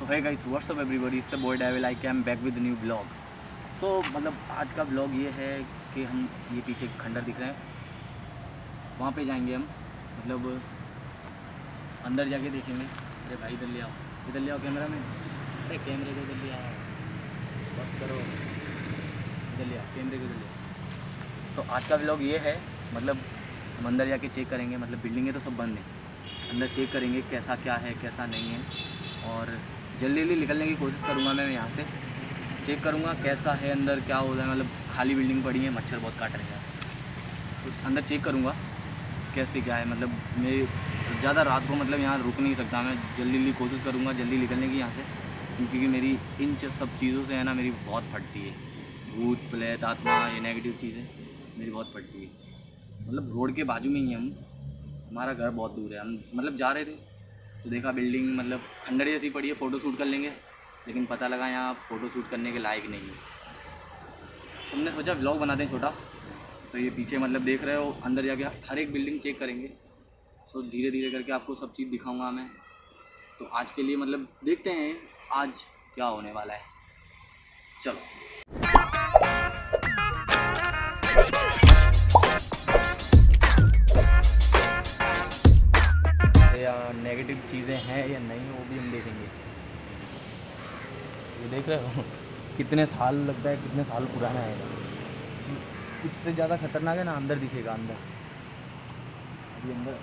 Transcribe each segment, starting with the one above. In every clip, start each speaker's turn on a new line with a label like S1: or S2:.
S1: सो है guys what's up everybody इससे boy devil I came back with new blog so मतलब आज का ब्लॉग ये है कि हम ये पीछे खंडर दिख रहे हैं। वहाँ पे जाएँगे हम। मतलब अंदर जाके देखेंगे। अरे भाई, इधर ले आओ। इधर ले आओ कैमरा में। अरे कैमरे को इधर ले आओ बस करो। इधर ले आओ। कैमरे को इधर ले आओ। तो आज का ब्लॉग ये है। मतलब हम अंदर जाके चेक करेंगे। मतलब बिल्डिंगें तो सब बंद हैं। अंदर चेक करेंगे कैसा क्या है, कैसा नहीं है। और जल्दी जल्दी निकलने की कोशिश करूँगा मैं यहाँ से। चेक करूँगा कैसा है अंदर, क्या हो रहा है मतलब खाली बिल्डिंग पड़ी है, मच्छर बहुत काट रहे हैं। तो अंदर चेक करूँगा कैसे क्या है मतलब मैं ज़्यादा रात को मतलब यहाँ रुक नहीं सकता मैं। जल्दी जल्दी कोशिश करूँगा जल्दी निकलने की यहाँ से, क्योंकि मेरी इन सब चीज़ों से है ना, मेरी बहुत फटती है। भूत प्लेत आत्मा, ये नेगेटिव चीज़ें मेरी बहुत फटती है। मतलब रोड के बाजू में ही हम। हमारा घर बहुत दूर है। हम मतलब जा रहे थे तो देखा बिल्डिंग मतलब खंडर जैसी पड़ी है फ़ोटो शूट कर लेंगे। लेकिन पता लगा यहाँ फ़ोटो शूट करने के लायक नहीं है। तो हमने सोचा ब्लॉग बनाते हैं छोटा। तो ये पीछे मतलब देख रहे हो, अंदर जाके हर एक बिल्डिंग चेक करेंगे। सो धीरे धीरे करके आपको सब चीज़ दिखाऊँगा मैं। तो आज के लिए मतलब देखते हैं आज क्या होने वाला है। चलो। नेगेटिव चीज़ें हैं या नहीं, वो भी हम देखेंगे। ये देख रहे हो? कितने साल लगता है, कितने साल पुराना है। इससे ज़्यादा खतरनाक है ना, अंदर दिखेगा, अंदर। अभी अंदर।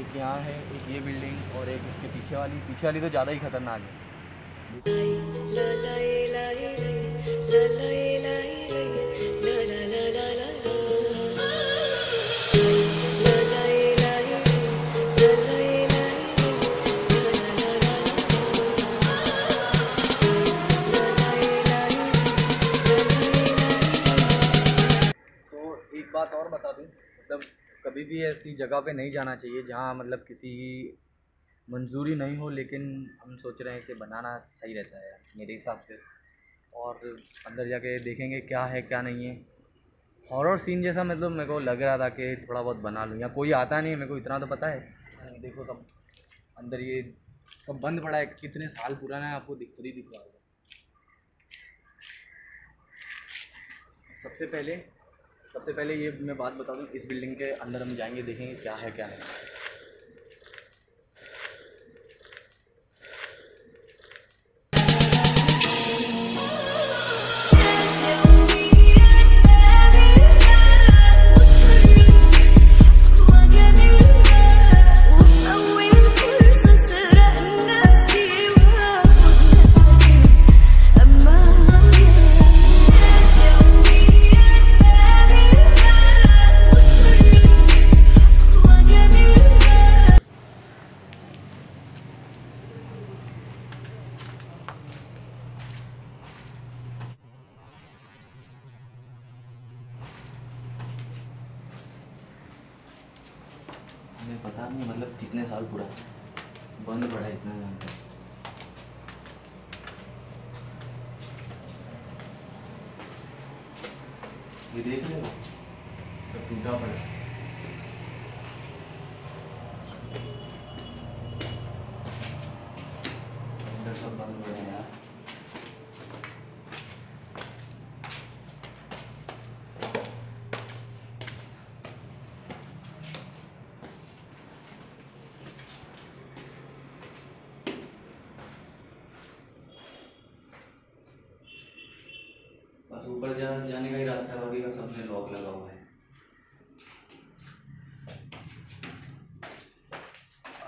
S1: एक यहाँ है, एक ये बिल्डिंग और एक इसके पीछे वाली। पीछे वाली तो ज़्यादा ही खतरनाक है। कभी भी ऐसी जगह पे नहीं जाना चाहिए जहाँ मतलब किसी की मंजूरी नहीं हो, लेकिन हम सोच रहे हैं कि बनाना सही रहता है मेरे हिसाब से। और अंदर जाके देखेंगे क्या है, क्या नहीं है। हॉरर सीन जैसा मतलब मेरे को लग रहा था कि थोड़ा बहुत बना लूँ, या कोई आता नहीं है, मेरे को इतना तो पता है। देखो सब, अंदर ये सब बंद पड़ा है, कितने साल पुराना है, आपको दिख ही दिख रहा सबसे पहले सबसे पहले ये मैं बात बता दूँ, इस बिल्डिंग के अंदर हम जाएँगे, देखेंगे क्या है, क्या नहीं। पता नहीं मतलब कितने साल पूरा? बंद पड़ा है इतना दिन तक ये देख लेगा सब टूटा पड़ा है। अंदर सब बंद पड़ा है यार बस ऊपर जा जाने का ही रास्ता है, का का सबने लॉक लगा हुआ है।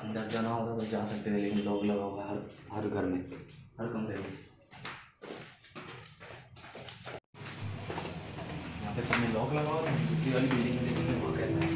S1: अंदर जाना होगा तो जा सकते हैं लेकिन लॉक लगा हुआ हर हर घर में। हर कमरे में। यहाँ पे सबने लॉक लगा हुआ दूसरी वाली बिल्डिंग में देखेंगे वहाँ कैसा है।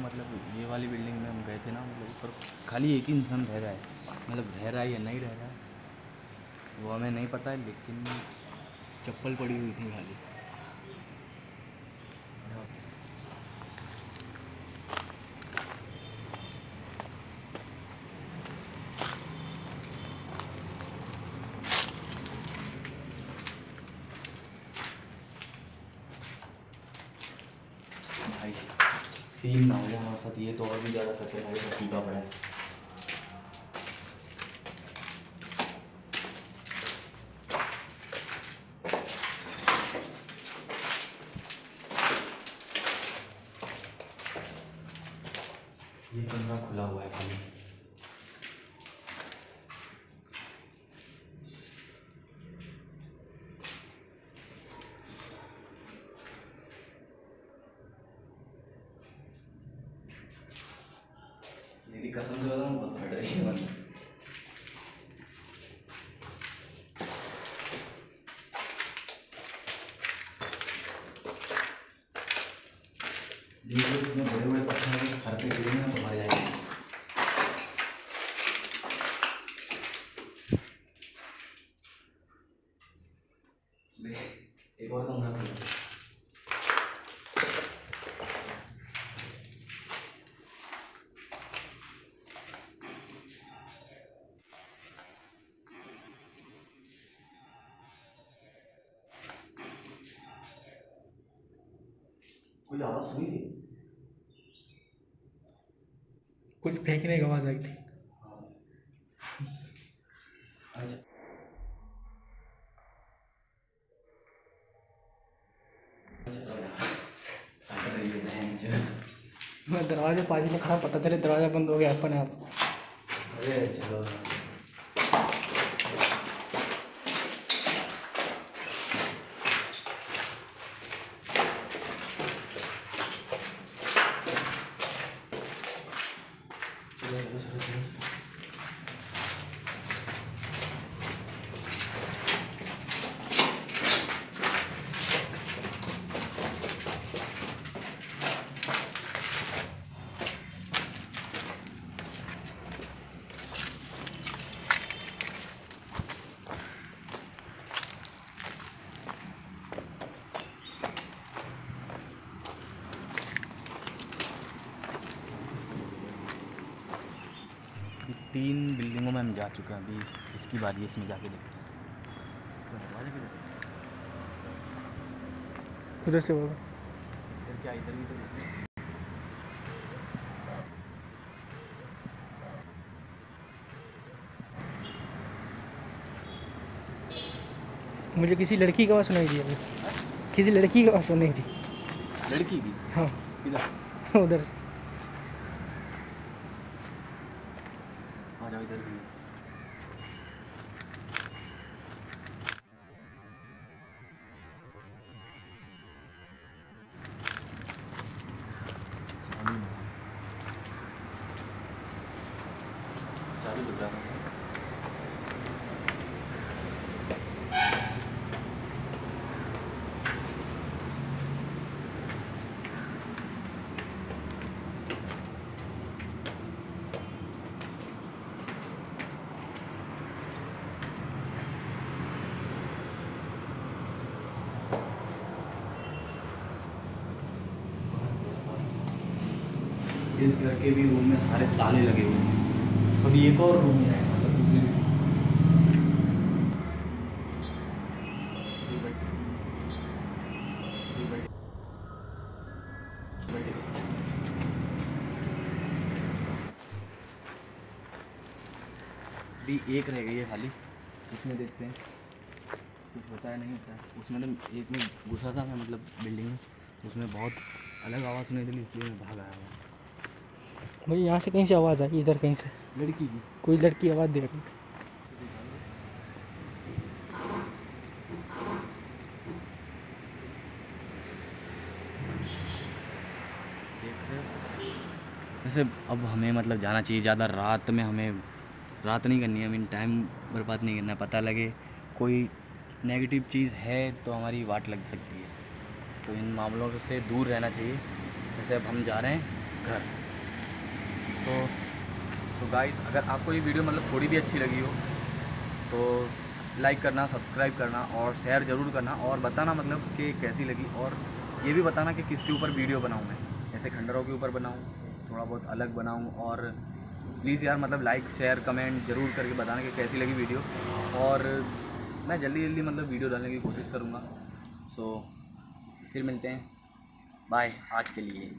S1: मतलब ये वाली बिल्डिंग में हम गए थे ना मतलब ऊपर खाली एक ही इंसान रह रहा है। मतलब रह रहा है या नहीं रह रहा है, वो हमें नहीं पता है लेकिन चप्पल पड़ी हुई थी खाली भाई सीन ना हो जाए हमारे साथ ये तो और भी ज़्यादा खतरे भाई का सीधा पड़ा है ये कमरा खुला हुआ है खाली मेरी कसम से बता रहा हूँ बहुत फट रही है मन देखो इतने बड़े बड़े पे गिरेंगे ना तो जाएँगे एक और कमरा खुला आवाज़ सुनी थी
S2: कुछ फेंकने की आवाज़ आई थी।
S1: अच्छा
S2: मैं दरवाजे पाजी में खड़ा पता चले दरवाज़ा बंद हो गया अपने आप।
S1: अरे चलो चलो चलो चलो ये तीन बिल्डिंगों में हम जा चुके हैं अभी इस, इसकी बारी इसमें जाके देखते हैं।
S2: से
S1: क्या इधर भी तो देखते हैं।
S2: मुझे किसी लड़की की आवाज़ सुनाई दी अभी। किसी लड़की की आवाज़ सुनाई दी।
S1: लड़की की?
S2: हाँ। उधर से।
S1: आ जाओ इधर भी चालू इस घर के भी रूम में सारे ताले लगे हुए हैं। अब एक तो और रूम है मतलब भी। एक रह गई है खाली, उसमें देखते हैं। कुछ होता है नहीं होता है। उसमें तो एक में घुसा था मैं मतलब बिल्डिंग में। उसमें बहुत अलग आवाज़ सुनाई दी इसलिए मैं भाग आया हुआ।
S2: मुझे यहाँ से कहीं से आवाज़ आई? इधर कहीं से।
S1: लड़की की।
S2: कोई लड़की आवाज़ दे रहे
S1: वैसे अब हमें मतलब जाना चाहिए ज़्यादा रात में हमें रात नहीं करनी है। मीन टाइम बर्बाद नहीं करना पता लगे। कोई नेगेटिव चीज़ है तो हमारी वाट लग सकती है। तो इन मामलों से दूर रहना चाहिए। जैसे अब हम जा रहे हैं घर। तो सो गाइस अगर आपको ये वीडियो मतलब थोड़ी भी अच्छी लगी हो तो लाइक करना सब्सक्राइब करना और शेयर ज़रूर करना और बताना मतलब कि कैसी लगी और ये भी बताना कि किसके ऊपर वीडियो बनाऊँ मैं। जैसे खंडरों के ऊपर बनाऊँ थोड़ा बहुत अलग बनाऊँ और प्लीज़ यार मतलब लाइक शेयर कमेंट ज़रूर करके बताना कि कैसी लगी वीडियो और मैं जल्दी जल्दी मतलब वीडियो डालने की कोशिश करूँगा। सो so, फिर मिलते हैं। बाय आज के लिए।